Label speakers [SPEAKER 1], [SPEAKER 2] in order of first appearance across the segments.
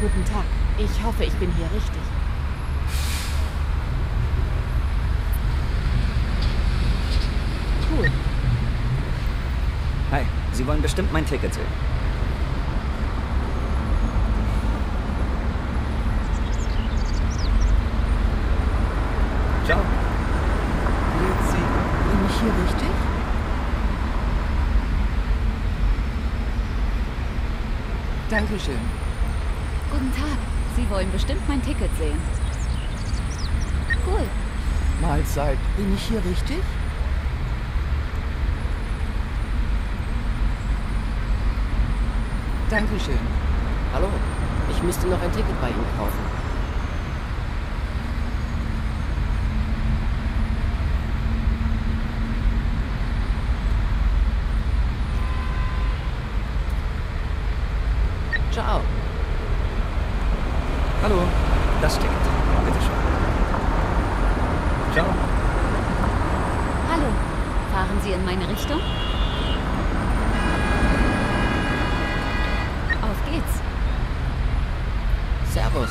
[SPEAKER 1] Guten Tag. Ich hoffe, ich bin hier richtig. Cool.
[SPEAKER 2] Hi, Sie wollen bestimmt mein Ticket sehen. Ciao.
[SPEAKER 1] Grüezi. Bin ich hier richtig? Dankeschön.
[SPEAKER 3] Wollen bestimmt mein Ticket sehen. Cool.
[SPEAKER 1] Mahlzeit. Bin ich hier richtig? Dankeschön.
[SPEAKER 4] Hallo, ich müsste noch ein Ticket bei Ihnen kaufen. Ciao.
[SPEAKER 2] Hallo, das Ticket. Bitte schön. Ciao.
[SPEAKER 3] Hallo. Fahren Sie in meine Richtung? Auf geht's.
[SPEAKER 4] Servus.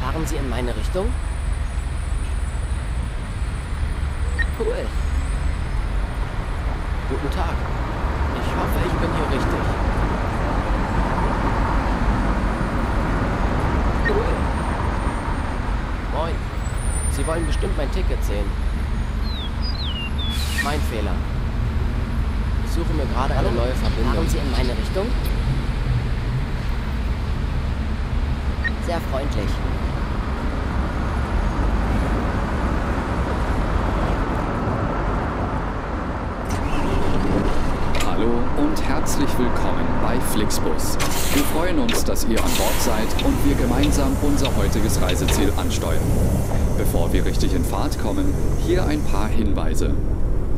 [SPEAKER 4] Fahren Sie in meine Richtung? Cool. Guten Tag. Ich hoffe, ich bin hier richtig. Cool. Moin. Sie wollen bestimmt mein Ticket sehen. Mein Fehler. Ich suche mir gerade eine neue Verbindung. Fahren Sie in meine Richtung? Sehr freundlich.
[SPEAKER 5] Hallo und herzlich willkommen bei Flixbus. Wir freuen uns, dass ihr an Bord seid und wir gemeinsam unser heutiges Reiseziel ansteuern. Bevor wir richtig in Fahrt kommen, hier ein paar Hinweise.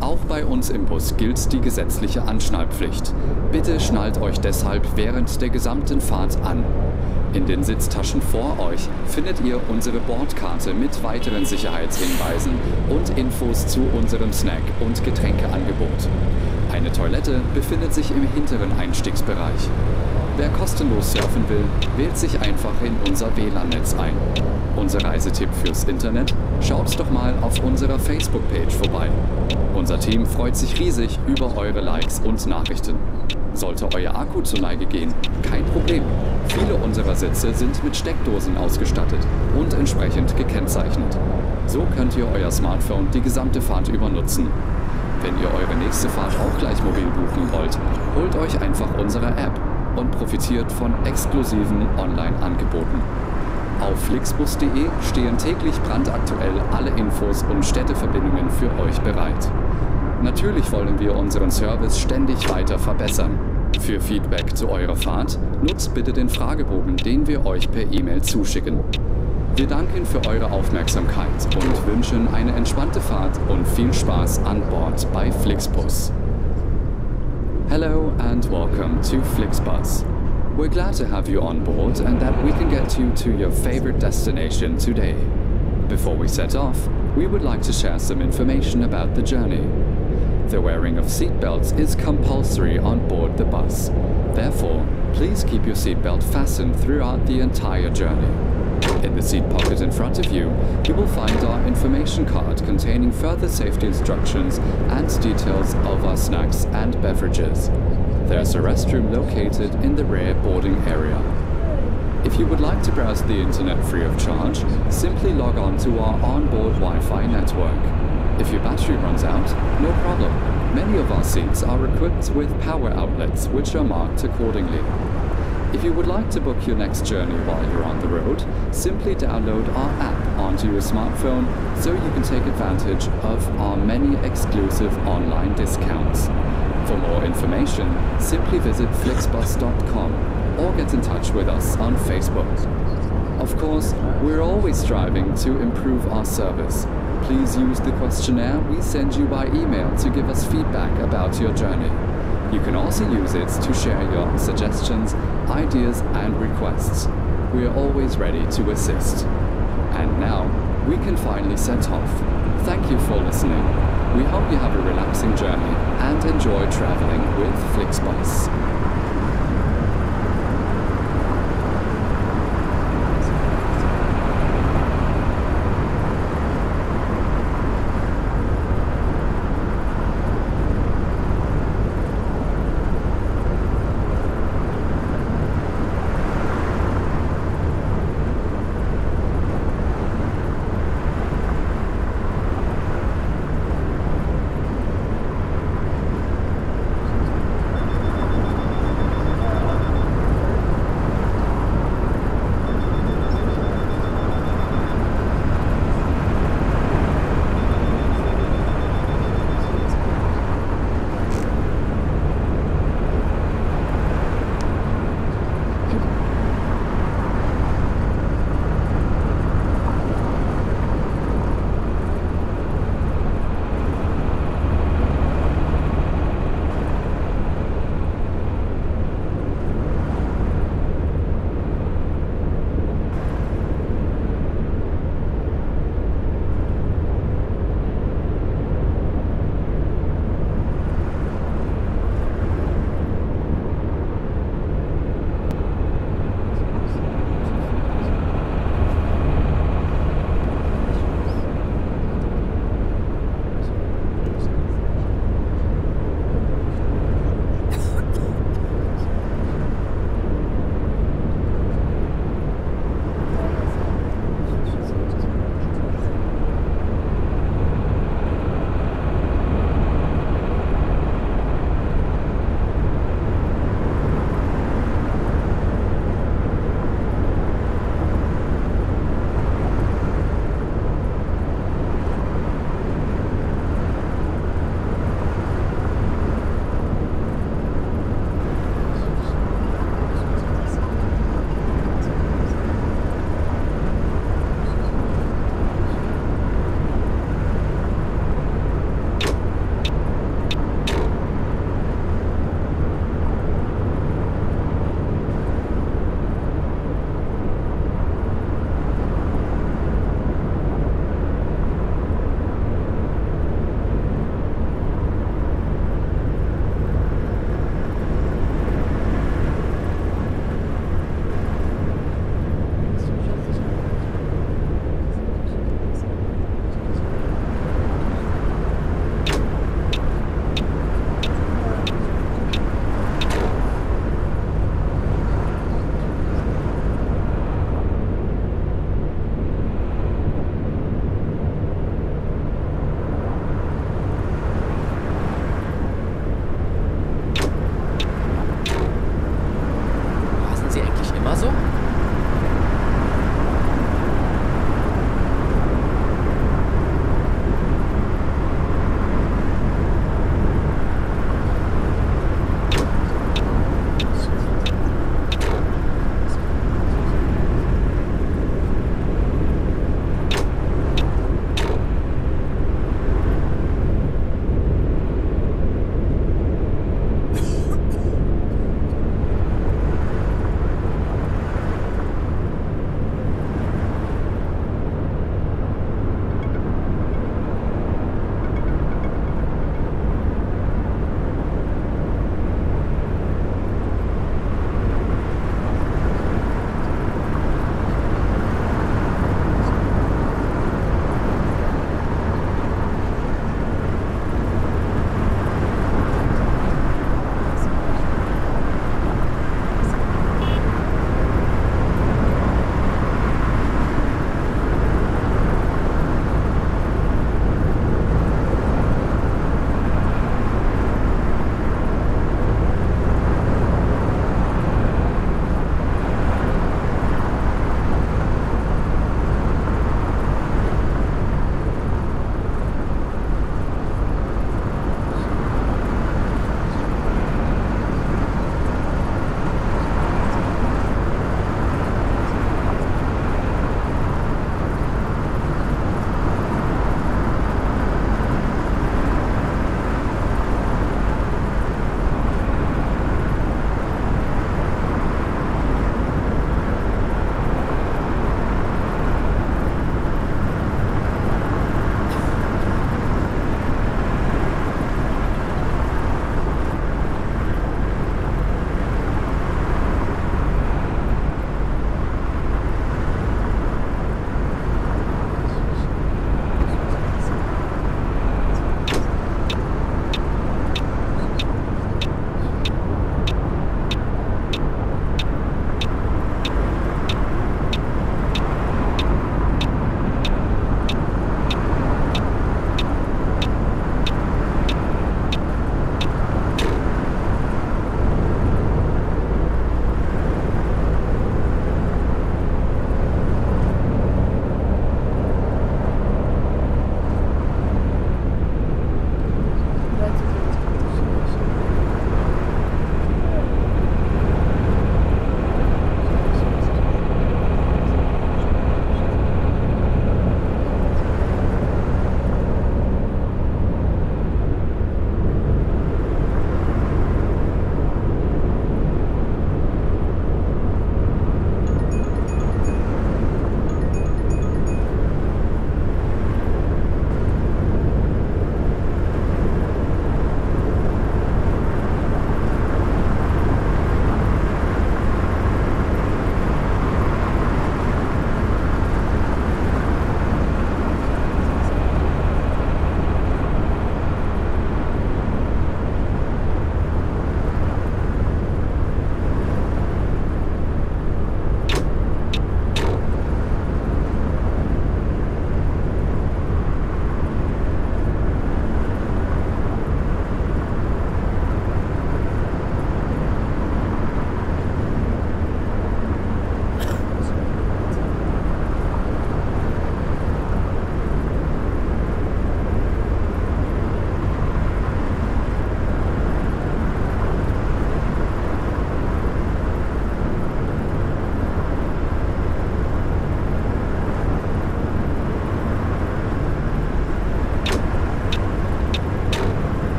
[SPEAKER 5] Auch bei uns im Bus gilt die gesetzliche Anschnallpflicht. Bitte schnallt euch deshalb während der gesamten Fahrt an. In den Sitztaschen vor euch findet ihr unsere Bordkarte mit weiteren Sicherheitshinweisen und Infos zu unserem Snack- und Getränkeangebot. Eine Toilette befindet sich im hinteren Einstiegsbereich. Wer kostenlos surfen will, wählt sich einfach in unser WLAN-Netz ein. Unser Reisetipp fürs Internet? Schaut doch mal auf unserer Facebook-Page vorbei. Unser Team freut sich riesig über eure Likes und Nachrichten. Sollte euer Akku zur Neige gehen, kein Problem. Viele unserer Sitze sind mit Steckdosen ausgestattet und entsprechend gekennzeichnet. So könnt ihr euer Smartphone die gesamte Fahrt über nutzen. Wenn ihr eure nächste Fahrt auch gleich mobil buchen wollt, holt euch einfach unsere App und profitiert von exklusiven Online-Angeboten. Auf flixbus.de stehen täglich brandaktuell alle Infos und Städteverbindungen für euch bereit. Natürlich wollen wir unseren Service ständig weiter verbessern. Für Feedback zu eurer Fahrt nutzt bitte den Fragebogen, den wir euch per E-Mail zuschicken. Wir danken für eure Aufmerksamkeit und wünschen eine entspannte Fahrt und viel Spaß an Bord bei Flixbus. Hello and welcome to Flixbus. We're glad to have you on board and that we can get you to your favorite destination today. Before we set off, we would like to share some information about the journey. The wearing of seatbelts is compulsory on board the bus. Therefore, please keep your seatbelt fastened throughout the entire journey. In the seat pocket in front of you, you will find our information card containing further safety instructions and details of our snacks and beverages. There's a restroom located in the rear boarding area. If you would like to browse the internet free of charge, simply log on to our onboard Wi-Fi network. If your battery runs out, no problem. Many of our seats are equipped with power outlets which are marked accordingly. If you would like to book your next journey while you're on the road, simply download our app onto your smartphone so you can take advantage of our many exclusive online discounts. For more information, simply visit flixbus.com or get in touch with us on Facebook. Of course, we're always striving to improve our service. Please use the questionnaire we send you by email to give us feedback about your journey. You can also use it to share your suggestions, ideas, and requests. We are always ready to assist. And now, we can finally set off. Thank you for listening. We hope you have a relaxing journey and enjoy traveling with Flixbus.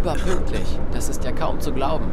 [SPEAKER 4] Überpünktlich. Das ist ja kaum zu glauben.